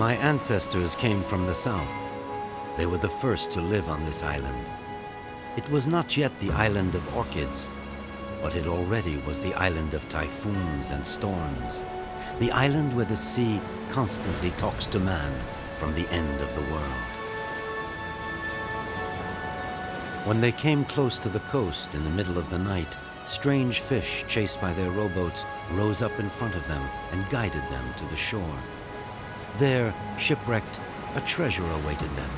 My ancestors came from the south. They were the first to live on this island. It was not yet the island of orchids, but it already was the island of typhoons and storms. The island where the sea constantly talks to man from the end of the world. When they came close to the coast in the middle of the night, strange fish chased by their rowboats rose up in front of them and guided them to the shore. There, shipwrecked, a treasure awaited them.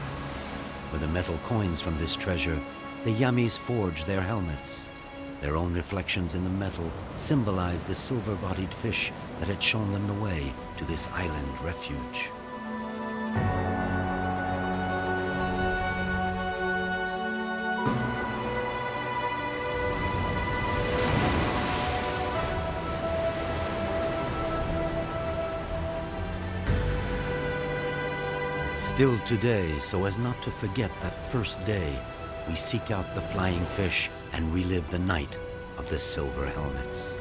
With the metal coins from this treasure, the Yamis forged their helmets. Their own reflections in the metal symbolized the silver-bodied fish that had shown them the way to this island refuge. Still today, so as not to forget that first day, we seek out the flying fish and relive the night of the silver helmets.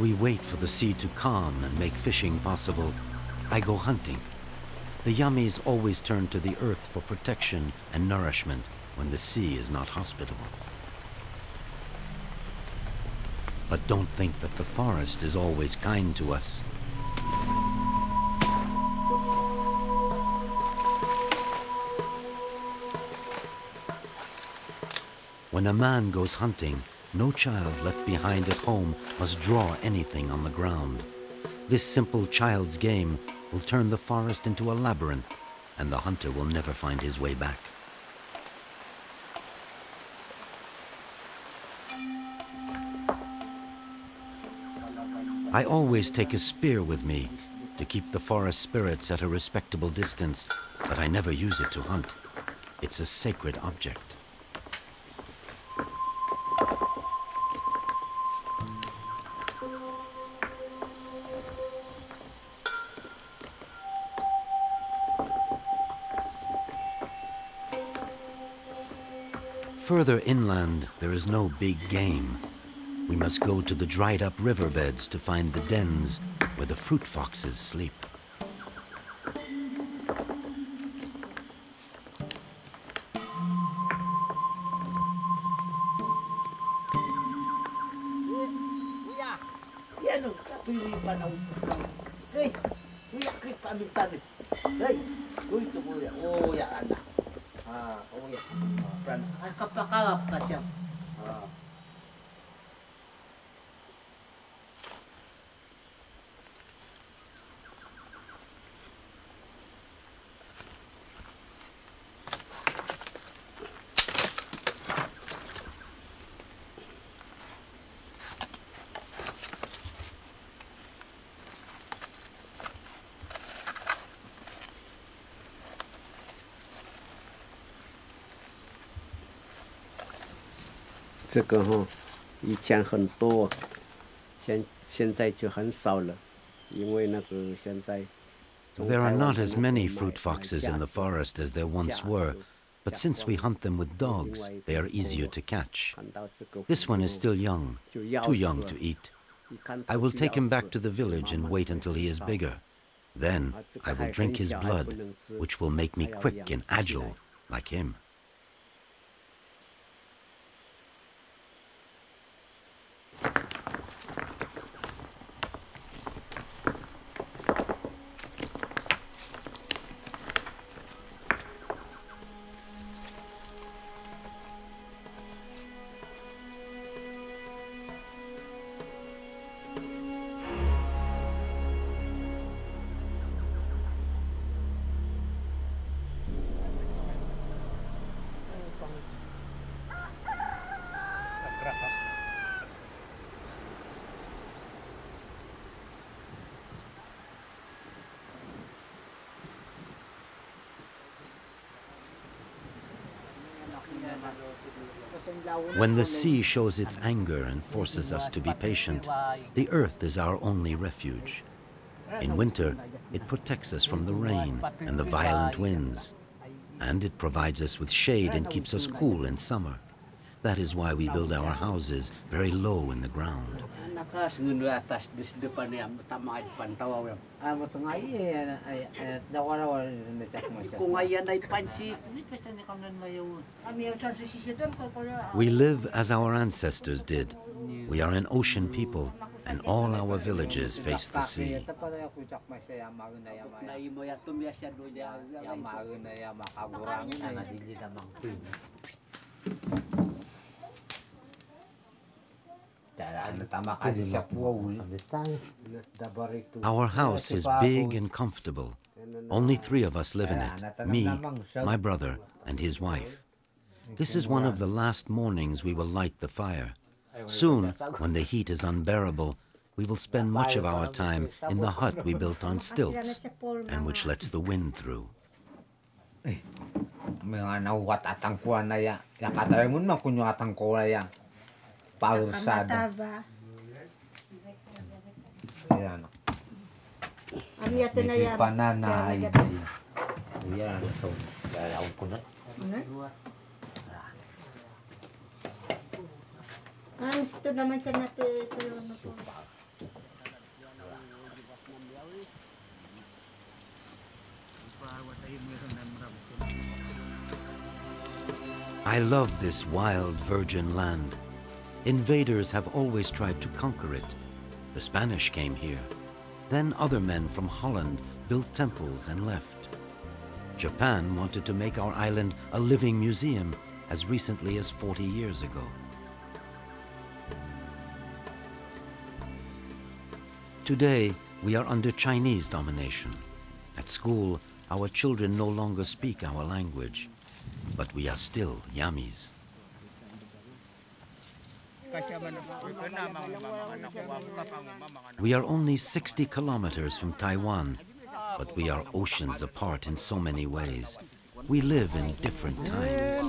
We wait for the sea to calm and make fishing possible, I go hunting. The Yamis always turn to the earth for protection and nourishment when the sea is not hospitable. But don't think that the forest is always kind to us. When a man goes hunting, no child left behind at home must draw anything on the ground. This simple child's game will turn the forest into a labyrinth, and the hunter will never find his way back. I always take a spear with me to keep the forest spirits at a respectable distance, but I never use it to hunt. It's a sacred object. Further inland, there is no big game. We must go to the dried up riverbeds to find the dens where the fruit foxes sleep. 这个哈，以前很多，现现在就很少了，因为那个现在。 There are not as many fruit foxes in the forest as there once were, but since we hunt them with dogs, they are easier to catch. This one is still young, too young to eat. I will take him back to the village and wait until he is bigger. Then I will drink his blood, which will make me quick and agile like him. When the sea shows its anger and forces us to be patient, the earth is our only refuge. In winter, it protects us from the rain and the violent winds, and it provides us with shade and keeps us cool in summer. That is why we build our houses very low in the ground. Nakas ngundu atas di depan yang tama depan tawa yang. Ah, mo tengah iya ay dawa-dawa na cak macam. Kung ayan ay panci. We live as our ancestors did. We are an ocean people, and all our villages face the sea. Na imo ya tumya siya do ya ya maun na ya makagurang na dili na mangpin. Ano tama kasi siya po. Our house is big and comfortable. Only three of us live in it me, my brother, and his wife. This is one of the last mornings we will light the fire. Soon, when the heat is unbearable, we will spend much of our time in the hut we built on stilts and which lets the wind through. Mga nawat atang kuha na ya. Ya katay mo naman kunyo atang kuha ya. Paursada. Mataba. Ayan. Ang yata na yan. Pananay. Kaya Ayan. Ito. Galaw ko na. Ah, gusto naman siya natin. Ito ano po. I love this wild virgin land. Invaders have always tried to conquer it. The Spanish came here. Then other men from Holland built temples and left. Japan wanted to make our island a living museum as recently as 40 years ago. Today, we are under Chinese domination. At school, our children no longer speak our language, but we are still Yamis. We are only 60 kilometers from Taiwan, but we are oceans apart in so many ways. We live in different times.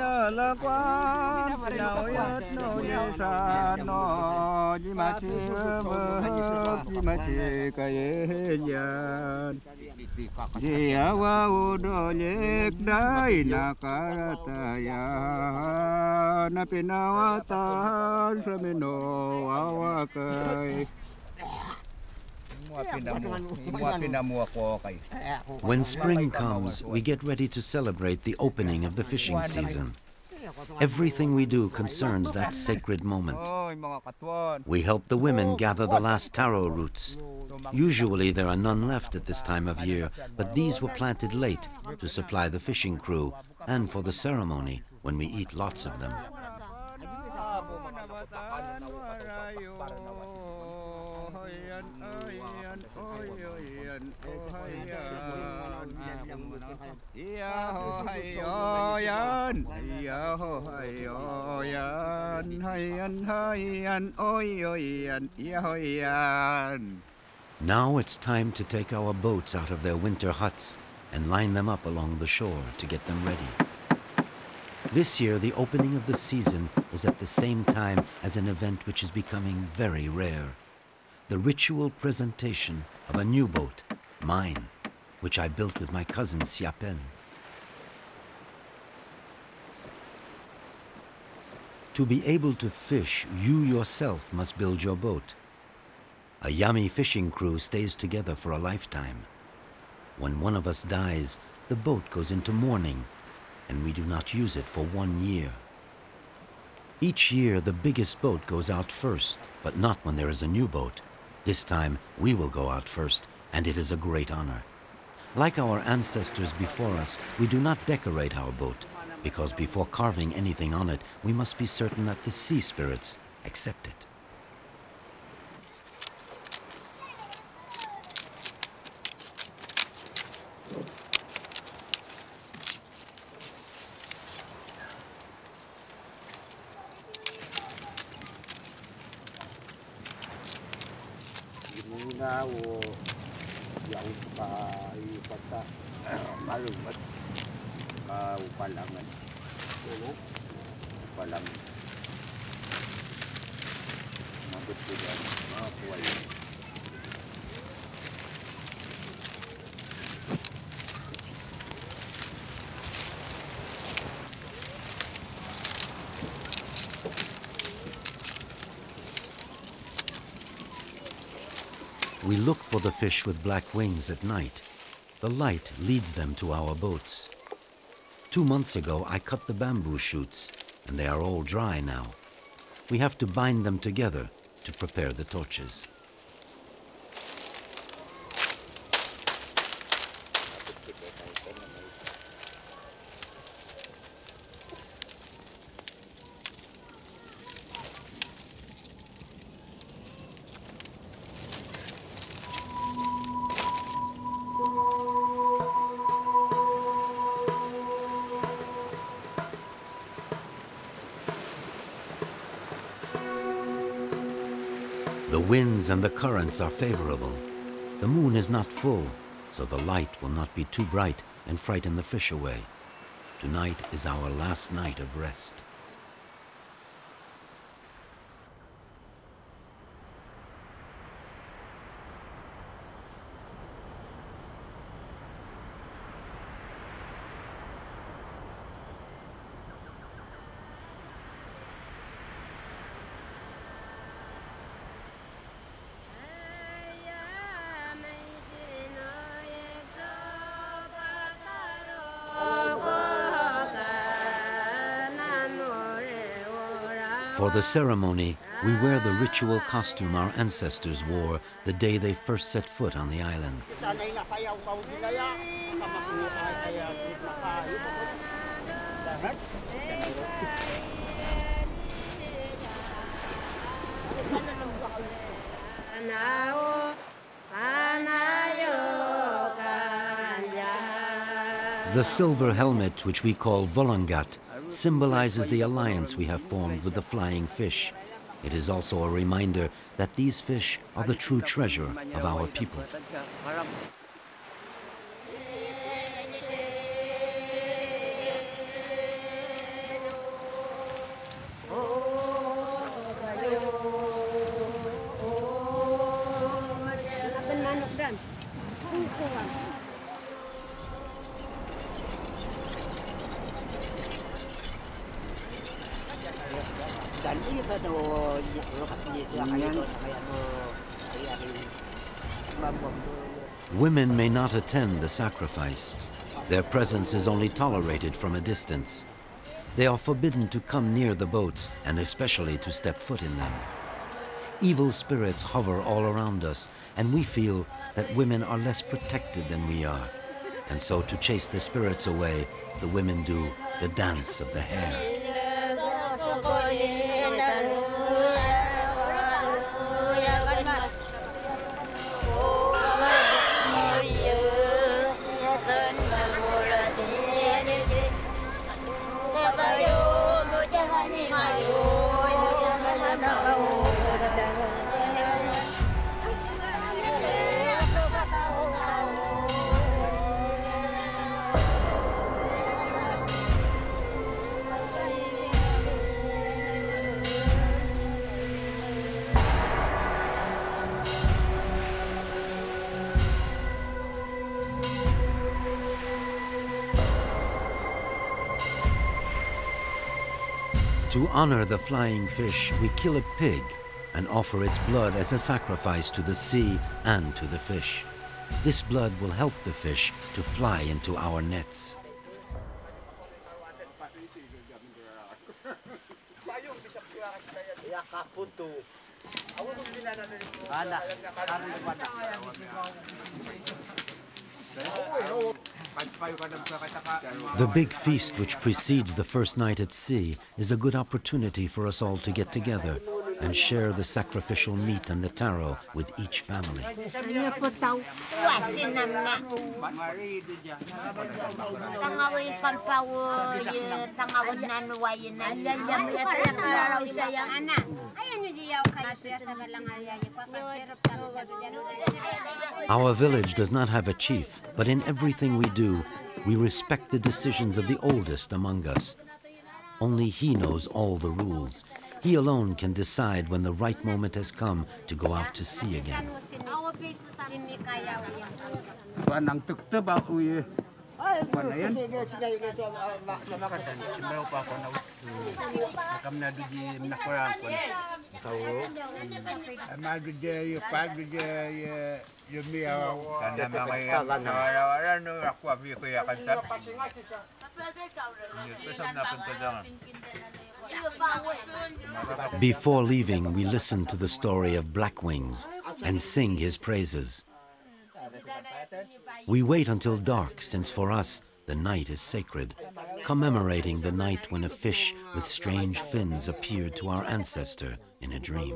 When spring comes, we get ready to celebrate the opening of the fishing season. Everything we do concerns that sacred moment. Oy mga katwan. We help the women gather the last taro roots. Usually there are none left at this time of year, but these were planted late to supply the fishing crew and for the ceremony when we eat lots of them. Now it's time to take our boats out of their winter huts and line them up along the shore to get them ready. This year, the opening of the season is at the same time as an event which is becoming very rare the ritual presentation of a new boat, mine, which I built with my cousin Siapen. To be able to fish, you yourself must build your boat. A Yami fishing crew stays together for a lifetime. When one of us dies, the boat goes into mourning, and we do not use it for one year. Each year, the biggest boat goes out first, but not when there is a new boat. This time, we will go out first, and it is a great honor. Like our ancestors before us, we do not decorate our boat, because before carving anything on it, we must be certain that the sea spirits accept it. We look for the fish with black wings at night. The light leads them to our boats. Two months ago, I cut the bamboo shoots, and they are all dry now. We have to bind them together to prepare the torches. The winds and the currents are favorable. The moon is not full, so the light will not be too bright and frighten the fish away. Tonight is our last night of rest. For the ceremony, we wear the ritual costume our ancestors wore the day they first set foot on the island. The silver helmet, which we call Volangat, symbolizes the alliance we have formed with the flying fish. It is also a reminder that these fish are the true treasure of our people. Tu. Hmm. Women may not attend the sacrifice. Their presence is only tolerated from a distance. They are forbidden to come near the boats and especially to step foot in them. Evil spirits hover all around us, and we feel that women are less protected than we are. And so, to chase the spirits away, the women do the dance of the hare. To honor the flying fish, we kill a pig and offer its blood as a sacrifice to the sea and to the fish. This blood will help the fish to fly into our nets. The big feast which precedes the first night at sea is a good opportunity for us all to get together and share the sacrificial meat and the taro with each family. Our village does not have a chief, but in everything we do, we respect the decisions of the oldest among us. Only he knows all the rules. He alone can decide when the right moment has come to go out to sea again. Panang tukta ba kuya? Mana yan? Simbao pa ako na Nakam na doon di nakurang ko. Amado dya yung pagdo dya yung miyaw. Tanda mga yan. Nawala-wala no. Ako abi ko yakan tap. Ito sa napunta doon. Before leaving, we listen to the story of Black Wings and sing his praises. We wait until dark, since for us the night is sacred, commemorating the night when a fish with strange fins appeared to our ancestor in a dream.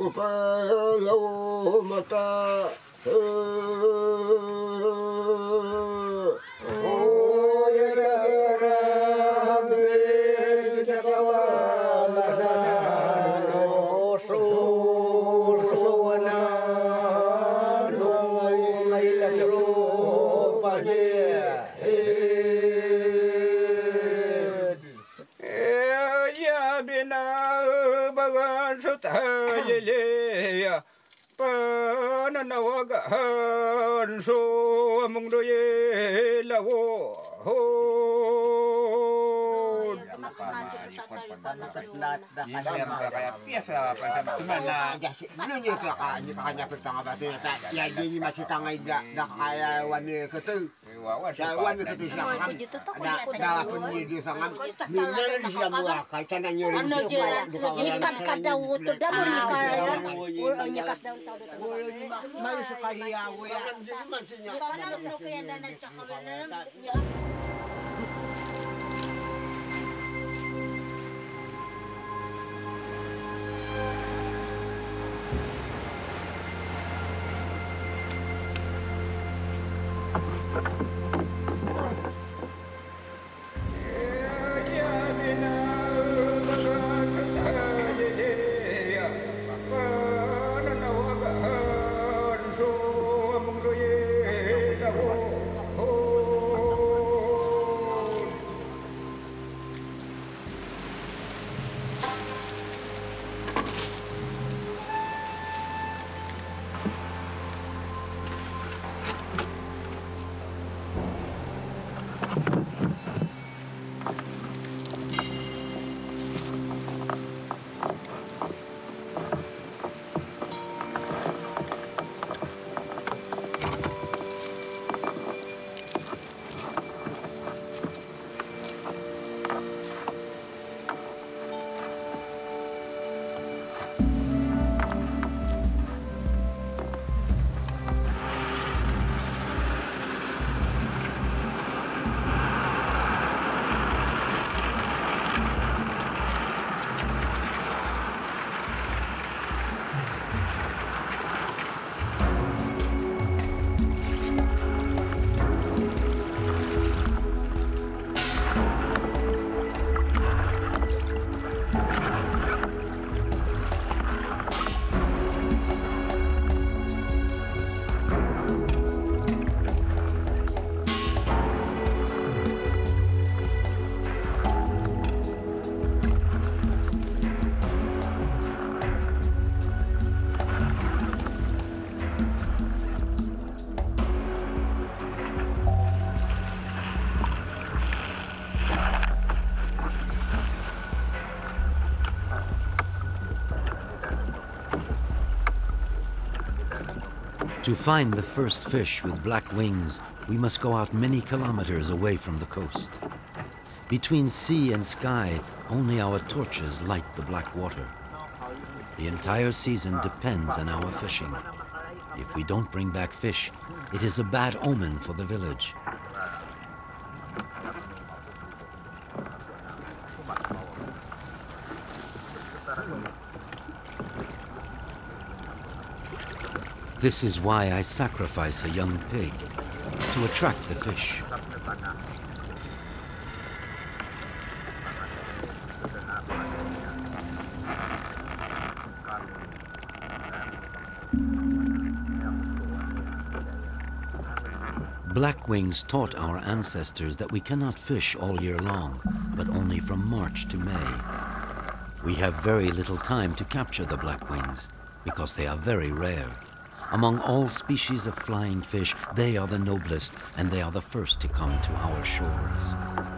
Oh ya ko niyo ka ka ni ka kanya pa nga ba ta ya di ni masitangay da da kaya wani ketu wawan Sa wan mi ketu siya kan? da da pun ni di sangan ni na ni siya mo ka kana nyo rin Ano dia? Ikat ka daw to daw ni kaya. Ur nya kas daw taw daw. Mayo sa kahiyawo ya. To find the first fish with black wings, we must go out many kilometers away from the coast. Between sea and sky, only our torches light the black water. The entire season depends on our fishing. If we don't bring back fish, it is a bad omen for the village. This is why I sacrifice a young pig, to attract the fish. Black wings taught our ancestors that we cannot fish all year long, but only from March to May. We have very little time to capture the black wings because they are very rare. Among all species of flying fish, they are the noblest and they are the first to come to our shores.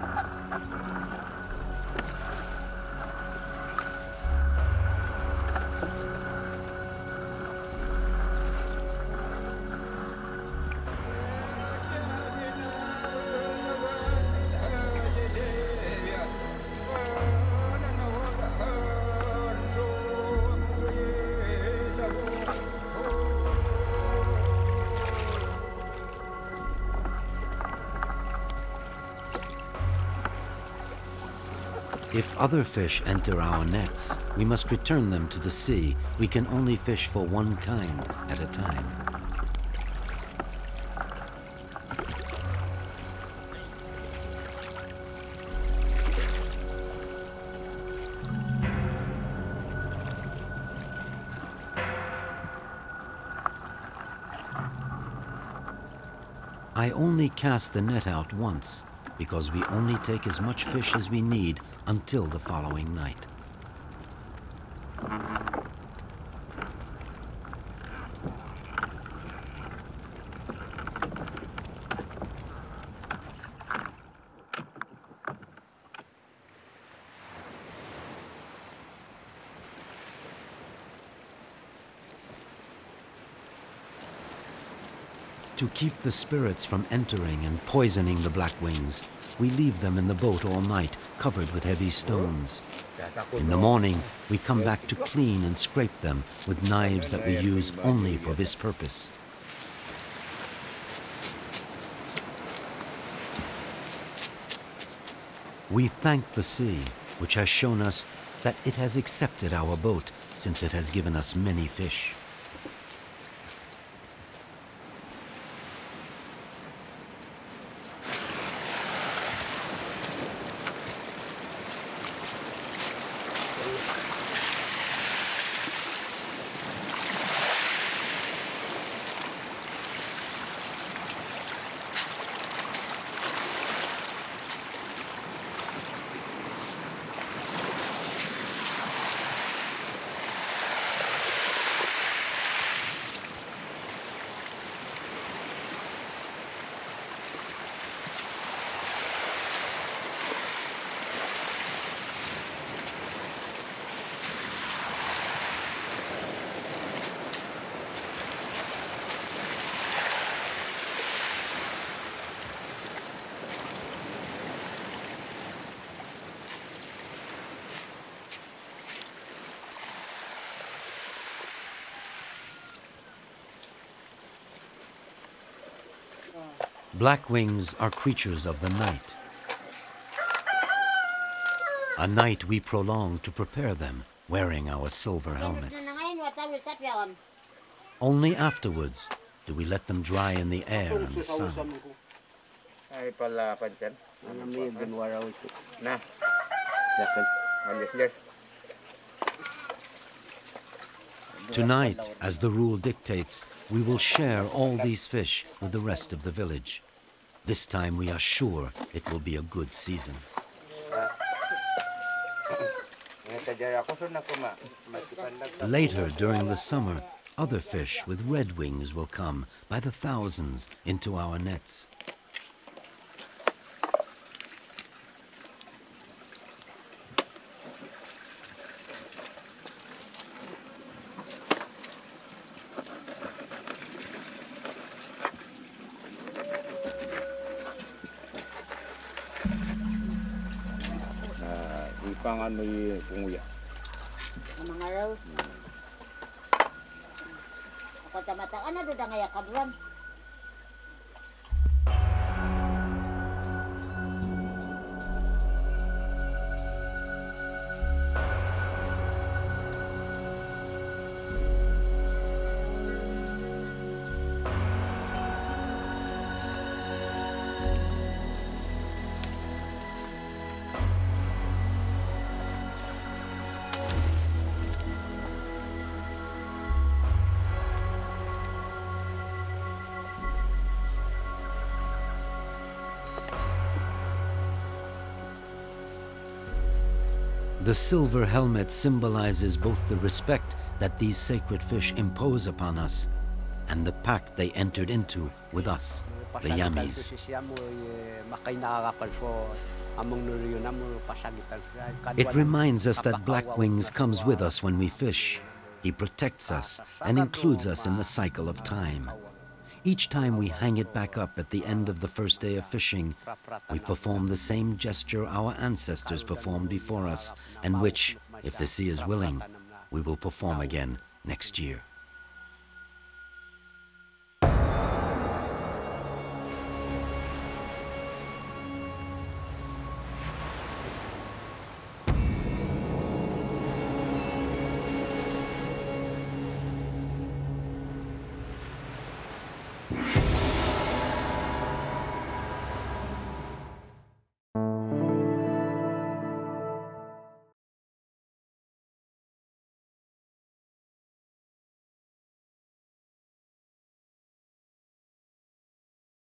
If other fish enter our nets, we must return them to the sea. We can only fish for one kind at a time. I only cast the net out once because we only take as much fish as we need until the following night. Keep the spirits from entering and poisoning the black wings, we leave them in the boat all night, covered with heavy stones. In the morning, we come back to clean and scrape them with knives that we use only for this purpose. We thank the sea, which has shown us that it has accepted our boat since it has given us many fish. Black wings are creatures of the night. A night we prolong to prepare them, wearing our silver helmets. Only afterwards do we let them dry in the air and the sun. Ay pala pancen. Ano may binwaraw ito. Nah, Yakan. alis guys. Tonight, as the rule dictates, we will share all these fish with the rest of the village. This time we are sure it will be a good season. Later, during the summer, other fish with red wings will come by the thousands into our nets. naman ni Kunguya. Ang mga raw. Hmm. Ako tamata, ano doon nga yakabuan? The silver helmet symbolizes both the respect that these sacred fish impose upon us and the pact they entered into with us, the Yamis. It reminds us that Black Wings comes with us when we fish. He protects us and includes us in the cycle of time. Each time we hang it back up at the end of the first day of fishing, we perform the same gesture our ancestors performed before us, and which, if the sea is willing, we will perform again next year.